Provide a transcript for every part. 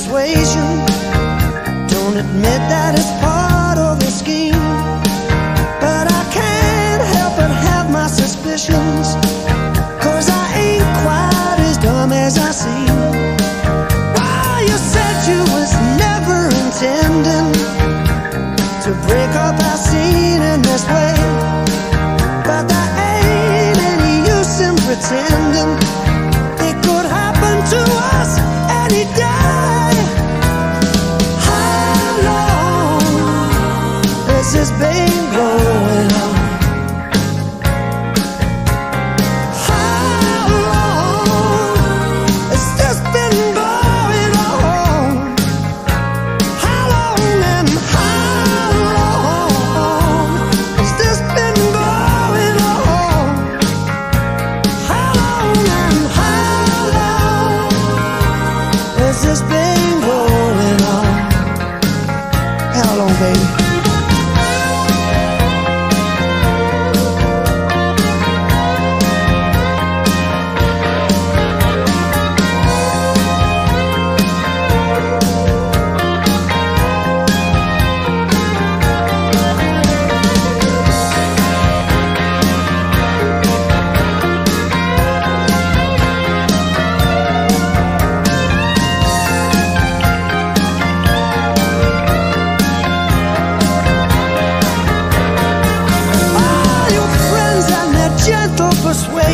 persuasion. Don't admit that it's part of the scheme. But I can't help but have my suspicions. Cause I ain't quite as dumb as I seem. Why, you said you was never intending to break up our scene in this way. But there ain't any use in pretending it could happen to us baby?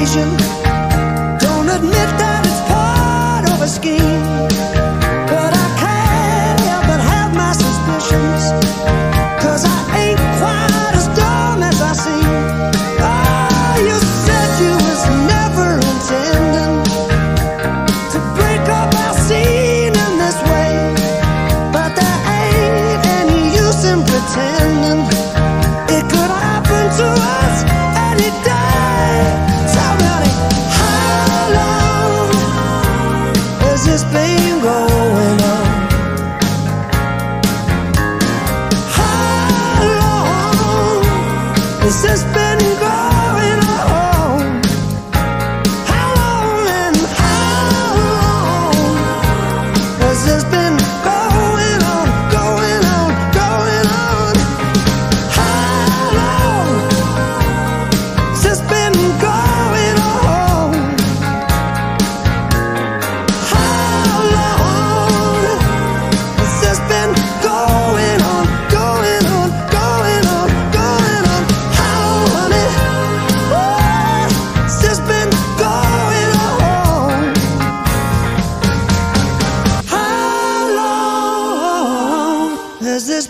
Persuasion don't admit that it's part of a scheme. But I can't help but have my suspicions. Cause I ain't quite as dumb as I seem. Ah, you said you was never intending to break up our scene in this way. But there ain't any use in pretending.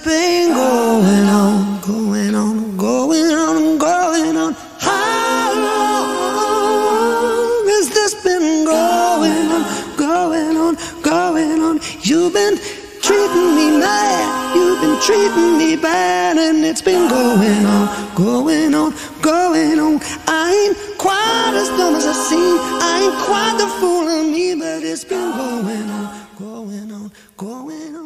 Been going on, going on, going on, going on? How long has this been going on, going on, going on? You've been treating me bad, you've been treating me bad, and it's been going on, going on, going on. I ain't quite as dumb as I seem, I ain't quite the fool of me, but it's been going on, going on, going